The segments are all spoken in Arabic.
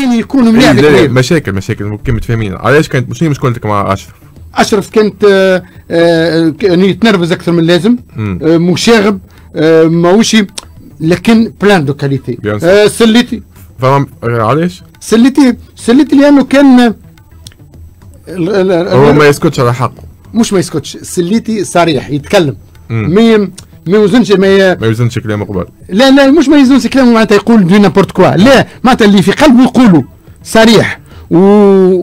كان يكون ملاعب إيه، كبير مشاكل مشاكل كي متفاهمين علاش كانت شنو مشكلتك مع أشرف؟ أشرف كانت آه، آه، كان يتنرفز أكثر من اللازم. آه، مشاغب آه، ماهوش لكن plein de qualités. آه، سليتي فما آه، علاش؟ سليتي سليتي لأنه كان ال- هو ما يسكتش على حقه مش ما يسكتش سليتي صريح يتكلم مم. ما يوزنش ما ي... ما يوزنش كلامه قبل لا لا مش ما يوزنش كلامه معناتها يقول de n'importe quoi لا معناتها اللي في قلبه يقوله صريح. و...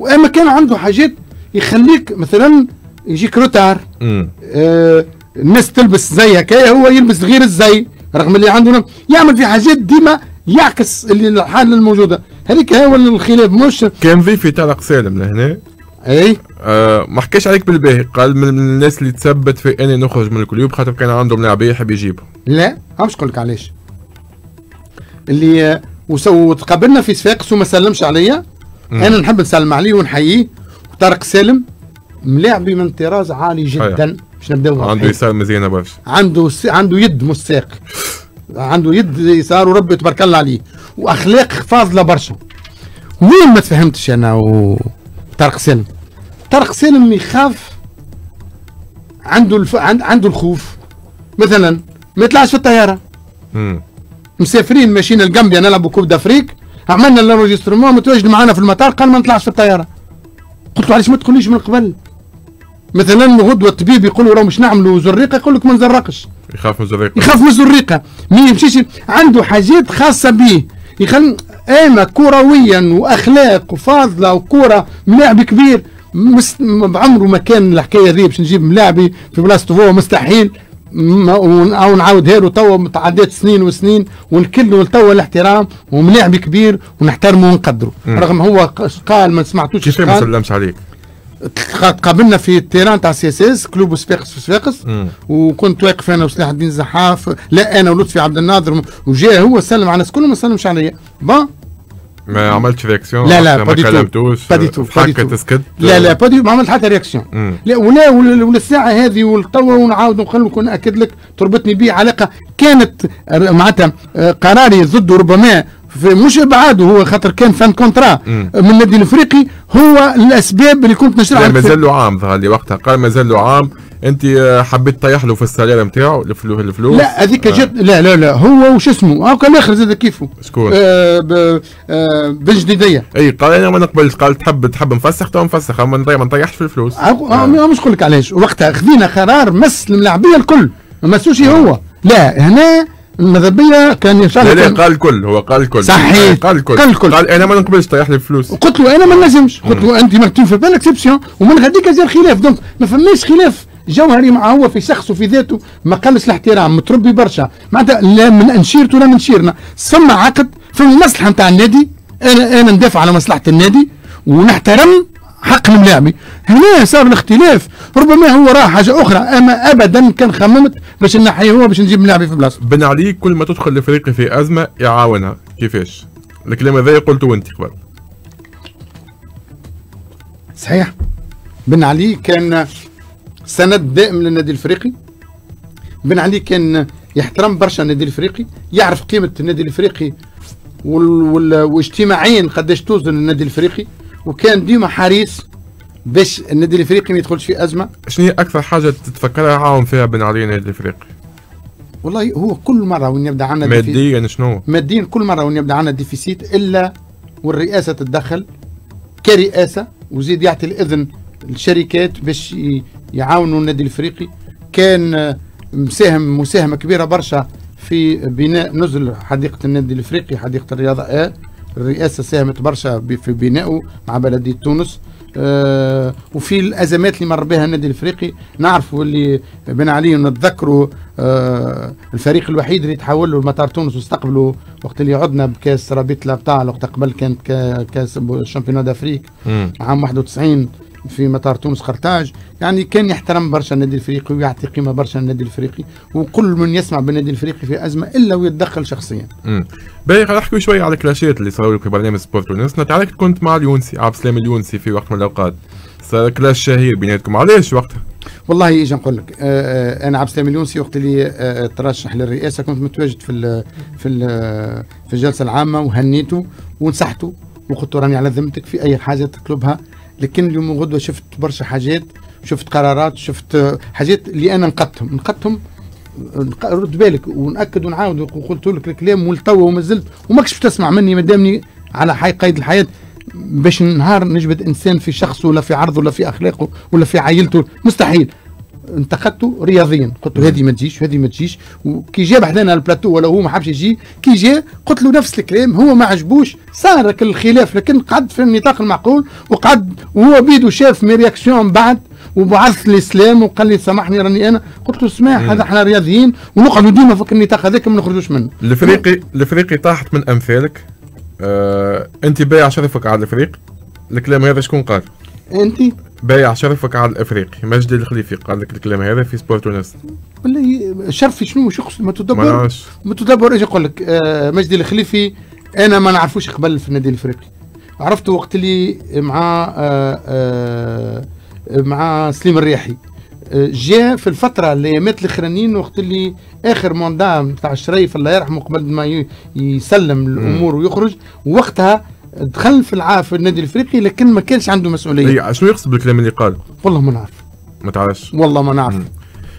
أما كان عنده حاجات يخليك مثلا يجيك retard. آه الناس تلبس زي هكايا هو يلبس غير الزي رغم اللي عنده يعمل في حاجات ديما يعكس اللي الحالة الموجودة. هذيك هو الخلاف مش كان ضيفي طارق سالم لهنا أي؟ آه ما حكاش عليك بالباهي. قال من الناس اللي تثبت في أني نخرج من ال club خاطر كان عندهم لاعبيه يحب يجيبهم لا مش نقول لك علاش؟ اللي آه، وسو تقابلنا في صفاقس وما سلمش عليا. أنا نحب نسلم عليه ونحييه. طارق سالم ملاعبي من طراز عالي جدا. باش نبداو عنده. يسار مزيانه برشا. عنده س... عنده يد مش ساق عنده يد يسار وربي تبارك الله عليه. وأخلاق فاضلة برشا. وين ما تفهمتش أنا وطارق سالم؟ طارق سالم يخاف عنده الف... عند... عنده الخوف. مثلا ما يطلعش في الطيارة. مم. مسافرين ماشيين الجامبيا نلعبوا Coupe d'Afrique عملنا ال enregistrement متواجد معنا في المطار قال ما نطلعش في الطيارة. قلت له علاش ما تقوليش من قبل؟ مثلا غدوه الطبيب يقول له راه مش نعملوا زريقة يقول لك ما نزرقش. يخاف من الزريق يخاف من الزريقه ما يمشيش عنده حاجات خاصة به يخل أنا كرويا وأخلاق وفاضلة وكورة ملاعب كبير. بعمره ما كان الحكاية ذي باش نجيب ملاعبي في بلاصته هو مستحيل. أو نعاودها له توا متعدات سنين وسنين ونكن له توا الاحترام وملاعب كبير ونحترمه ونقدره رغم هو قال ما سمعتوش كيف. سلمش عليك؟ قابلنا في ال terrain تاع CSS club صفاقس في صفاقس. وكنت واقف أنا وسلاح الدين زحاف لا أنا ولطفي عبد الناظر وجاء هو سلم على الناس كلهم ما سلمش عليا. bon ما عملتش رياكسيون لا لا ما كلمتوش با دي تو حكت. سكت لا لا با دي ما عملت حتى رياكسيون مم. لا ولا الساعة هذه والتوا ونعاود نخليك ناكد لك تربطني به علاقه كانت ر- معناتها آه، قراري ضده ربما في مش ابعاده هو خاطر كان فان كونترا مم. من النادي الإفريقي هو الأسباب اللي كنت نشرح لا لك مازال له عام ظهر لي وقتها قال مازال له عام انت آه، حبيت تطيح له في السالير نتاعو الفلوس؟ لا هذيك آه. جد لا لا لا هو وش اسمه؟ هاكا الآخر زاد كيفه؟ شكون؟ آه ب- آه بالجديديه أي قال أنا ما نقبلش قال تحب تحب نفسخ تو نفسخ ما نطيحش في الفلوس. أه، أه، مش نقول لك علاش. وقتها خذينا قرار مس الملاعبية الكل. ما مسوش هو. لا هنا الماذا بيا كان لا لا يشارك قال الكل هو قال الكل صحيح. قال الكل قال الكل. قال أنا ما نقبلش تطيح لي الفلوس. قلت له أنا ما نجمش قلت له أنت مكتوب في بالك exception ومن غاديك جا الخلاف. donc ما فماش خلاف. جوهري مع هو في شخصه في ذاته ما قلش الاحترام متربي برشا. معناتها لا من أنشيرته ولا من شيرنا. فما عقد فما مصلحه نتاع النادي. أنا أنا ندافع على مصلحة النادي ونحترم حق الملاعبي هنا صار الاختلاف. ربما هو راه حاجة أخرى. أما ابدا كان خممت باش نحيه هو باش نجيب ملاعبي في بلاصته. بن علي كل ما تدخل الافريقي في أزمة يعاونها. كيفاش؟ الكلام هذا قلته أنت قبل. صحيح. بن علي كان سند دائم للنادي الافريقي. بن علي كان يحترم برشا النادي الافريقي يعرف قيمة النادي الافريقي. واجتماعيا قداش توزن النادي الافريقي. وكان ديما حريص باش النادي الافريقي ما يدخلش في أزمة. شنو هي أكثر حاجة تتفكرها عاون فيها بن علي النادي الافريقي؟ والله هو كل مرة وين يبدأ عندنا ماديا شنو؟ ماديا كل مرة وين يبدأ عندنا déficit إلا والرئاسة تتدخل كرئاسة وزيد يعطي الإذن للشركات باش يعاونوا النادي الإفريقي. كان آه، مساهم مساهمة كبيرة برشا في بناء نزل حديقة النادي الإفريقي حديقة الرياضة آ. الرئاسة ساهمت برشا في بنائه مع بلدية تونس آه وفي الأزمات اللي مر بها النادي الإفريقي نعرفوا اللي بن علي نتذكروا آه الفريق الوحيد اللي تحول له لمطار تونس واستقبلوا وقت اللي عدنا بكاس رابطه بتاع وقت قبل كانت كا- كاس ال champions d'Afrique. عام 91 في مطار تونس قرطاج يعني كان يحترم برشا النادي الافريقي ويعطي قيمة برشا النادي الافريقي وكل من يسمع بالنادي الافريقي في أزمة إلا ويتدخل شخصيا. مم. باهي نحكي شوية على الكلاشات اللي صاروا في برنامج سبورت تونس. نتعرف كنت مع اليونسي عبد السلام اليونسي في وقت من الأوقات. صار clash شهير بيناتكم. علاش وقتها؟ والله أجي نقول لك؟ آه، آه، أنا عبد السلام اليونسي وقت اللي آه، ترشح للرئاسة كنت متواجد في ال في ال في الجلسة العامة وهنيته ونصحته وقلت راني على ذمتك في أي حاجة تطلبها. لكن اليوم وغدوه شفت برشا حاجات شفت قرارات شفت حاجات اللي أنا نقدتهم. نقدتهم نق- رد بالك ونأكد ونعاود. وقلت لك الكلام ولتوا وما زلت وماكش تسمع مني مادامني على حي قيد الحياة. باش نهار نجبد إنسان في شخصه ولا في عرضه ولا في اخلاقه ولا في عائلته مستحيل. انتقدته رياضيا قلت له هذه ما تجيش وهذه ما تجيش وكي جاب حدانا البلاتو ولا هو ما حبش يجي كي جاء قلت له نفس الكلام هو ما عجبوش صار كل الخلاف لكن قعد في النطاق المعقول وقعد وهو بيدو شاف mes réactions بعد وبعث لي سلام وقال لي سامحني راني أنا. قلت له اسمع هذا إحنا رياضيين ونقعدوا ديما في النطاق هذاك ما نخرجوش منه. الافريقي الافريقي طاحت من أمثالك. آه أنت بايع شرفك على الافريقي الكلام هذا شكون قال؟ أنت. بايع شرفك على الإفريقي. مجدي الخليفي؟ قال لك الكلام هذا في سبورت تونس ي- شرفي شنو شو يقصد؟ ما تدبر ما تدبر إيش يقول لك آه مجدي الخليفي أنا ما نعرفوش قبل في النادي الإفريقي. عرفته وقت اللي مع آه آه مع سليم الرياحي. آه، جاء في الفترة اللي مات الأخرانيين وقت اللي آخر موندا نتاع الشريف الله يرحمه قبل ما يسلم الأمور ويخرج وقتها دخل في الع... في النادي الافريقي لكن ما كانش عنده مسؤولية. شنو يقصد بالكلام اللي قال؟ والله ما نعرف. ما تعرفش. والله ما نعرف.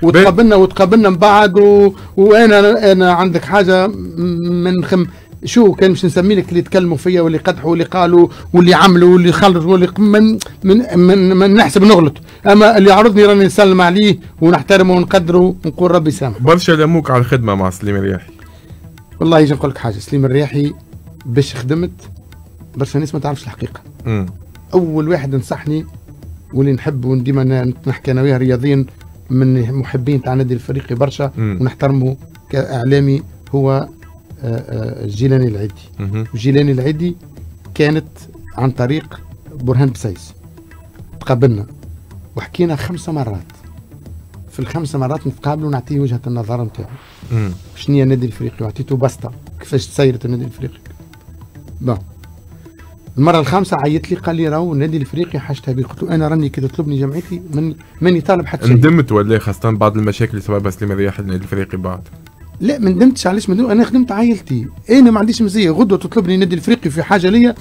وتقابلنا وتقابلنا من بعد و... وأنا أنا عندك حاجة من خم شو كان مش نسمي لك اللي يتكلموا فيا واللي قدحوا واللي قالوا واللي عملوا واللي خلصوا واللي من من من, من نحسب نغلط. أما اللي عرضني راني نسلم عليه ونحترمه ونقدره ونقول ربي يسامحه. برشا لاموك على الخدمة مع سليم الرياحي. والله يجي نقول لك حاجة سليم الرياحي باش خدمت برشا ناس ما تعرفش الحقيقة. امم أول واحد نصحني واللي نحب وديما نحكي أنا وياه رياضيين من محبين تاع النادي الافريقي برشا مم. ونحترمه كإعلامي هو آه، آه، جيلاني العيدي. جيلاني العيدي كانت عن طريق برهان بسيس. تقابلنا وحكينا خمس مرات. في الخمس مرات نتقابلوا ونعطيه وجهة النظر نتاعو. مم. شنو هي النادي الافريقي وعطيته بسطة؟ كيفاش تسيرت النادي الافريقي bon. المرة الخامسة عيط لي قال لي راهو النادي الإفريقي حاجتها بيك قلت له أنا راني كي تطلبني جمعيتي من ماني طالب حتى شيء. ندمت ولا خاصة بعض المشاكل اللي سببها سليم الرياحي النادي الإفريقي بعد. لا ما ندمتش علاش ما ندم أنا خدمت عائلتي. أنا ما عنديش مزية. غدوة تطلبني النادي الإفريقي في حاجة ليا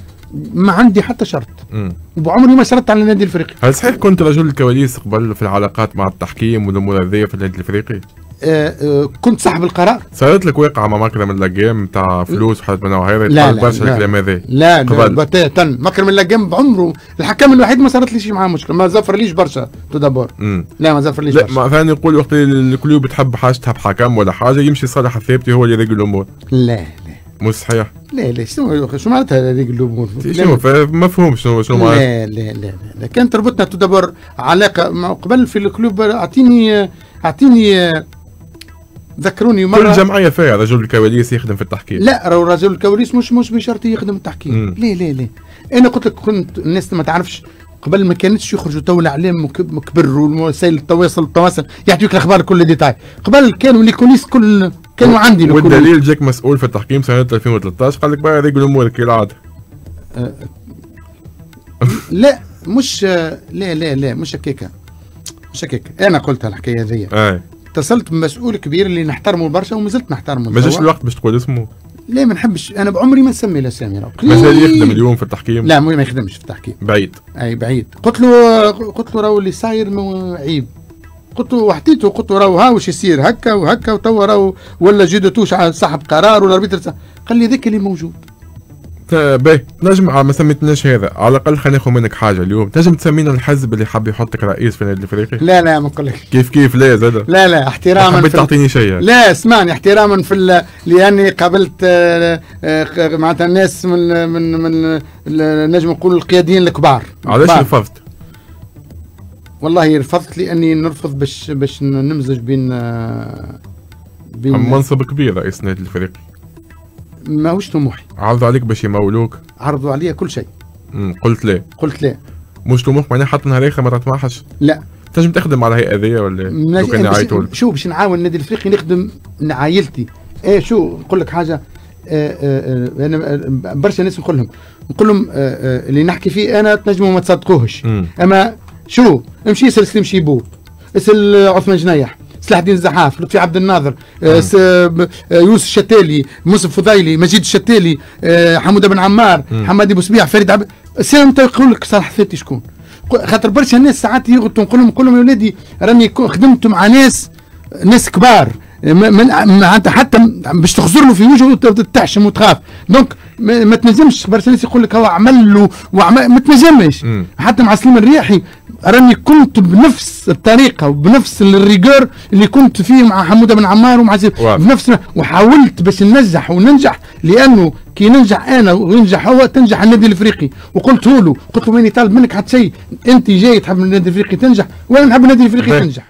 ما عندي حتى شرط. مم. وبعمري ما شرطت على النادي الإفريقي. هل صحيح كنت رجل الكواليس قبل في العلاقات مع التحكيم والأمور هذه في النادي الإفريقي؟ آه آه كنت صاحب القرار. صارت لك واقعة مع مكرم اللاجيم تاع فلوس وحاجات من هذا لا، يتقال لا، برشا لا. الكلام هذا. لا لا. بتاتا مكرم اللقام بعمره. الحكم الوحيد ما صارت ليش معاه مشكلة. ما زفر ليش برشا مم. لا ما زفر ليش لا ما ثاني يقول وقت اللي الكل بتحب حاجتها بحكم ولا حاجة يمشي صالح الثابتي هو اللي يريق الأمور. لا لا. مش صحيح؟ لا لا شنو شو معناتها هذيك الأمور؟ شنو مفهوم شنو شنو معناتها. لا لا لا. لا. كانت ربطنا تدبر علاقة قبل في ال club اعطيني أعطيني ذكروني كل مره جمعية فيها رجل الكواليس يخدم في التحكيم. لا راهو رجل الكواليس مش مش بشرط يخدم التحكيم. لا لا لا أنا قلت لك كنت الناس ما تعرفش قبل ما كانتش يخرجوا تو الاعلام وكبر ووسائل التواصل التواصل يعطيوك الأخبار كل détail. قبل كانوا les coulisses كل كانوا عندي. والدليل جاك مسؤول في التحكيم سنة 2013 قال لك بقى يريق الأمور كالعادة لا مش لا لا لا مش هكاكا. مش هكاكا. أنا قلت الحكاية هذيا. اي اتصلت بمسؤول كبير اللي نحترمه برشا وما زلت نحترمه. ما جاش توا. الوقت باش تقول اسمه؟ لا ما نحبش. أنا بعمري ما نسمي الاسامي راهو مازال. يخدم اليوم في التحكيم؟ لا ما يخدمش في التحكيم. بعيد. أي بعيد. قلت له قلت له راهو اللي صاير عيب. قلت له وحديته. قلت له راهو ها واش يصير؟ هكا وهكا وتوا راهو ولا جدتوش على صاحب قرار ولا قال لي ذاك اللي موجود. باهي على ما سميتناش هذا. على الأقل خلينا ناخذ منك حاجة اليوم. تنجم تسمينا الحزب اللي حاب يحطك رئيس في النادي الإفريقي؟ لا لا ما نقول لك كيف كيف؟ لا زاد لا لا احتراما حبيت تعطيني شيء لا اسمعني احتراما في ال... لأني قابلت آه، آه، معناتها الناس من من من نجم نقول القياديين الكبار. علاش. رفضت؟ والله رفضت لأني نرفض باش باش نمزج بين آه، بين منصب كبير رئيس النادي الإفريقي. ماهوش طموحي. عرضوا عليك باش يمولوك؟ عرضوا عليا كل شيء. قلت لا قلت لا مش طموح معناها حتى نهار آخر ما تطمحش؟ لا. تنجم تخدم على هيئة ذي ولا لو نج- كان باش- يعيطوا لك. شو باش نعاون النادي الإفريقي نخدم عائلتي. إيه شو نقول لك حاجة. آه، آه، آه، أنا آه، برشا ناس نقول لهم. نقول لهم اللي نحكي فيه أنا تنجموا ما تصدقوهش. أما شو امشي اسال سليم شيبو اسأل عثمان جنيح سلاح الدين الزحاف لطفي عبد الناظر آه، آه، يوسف الشتالي موسى فضيلي مجيد الشتالي آه، حموده بن عمار حمادي بوسبيع فريد عبد أنت يقول لك صلاح ثابتي شكون؟ خاطر برشا ناس ساعات يغلطوا نقول لهم نقول لهم يا ولادي راني خدمت مع ناس ناس كبار معناتها حتى باش تخزر له في وجهه وتحشم وتخاف. donc ما, تنجمش برشا ناس يقول لك هو عمل له وعمل ما تنجمش. حتى مع سليم الرياحي راني كنت بنفس الطريقة وبنفس الريجور اللي كنت فيه مع حمودة بن عمار ومع. بنفس وحاولت باش ننجح وننجح لأنه كي ننجح أنا وينجح هو تنجح النادي الإفريقي. وقلت له قلت له ماني طالب منك حتى شيء. أنت جاي تحب النادي الإفريقي تنجح وأنا نحب النادي الإفريقي. تنجح.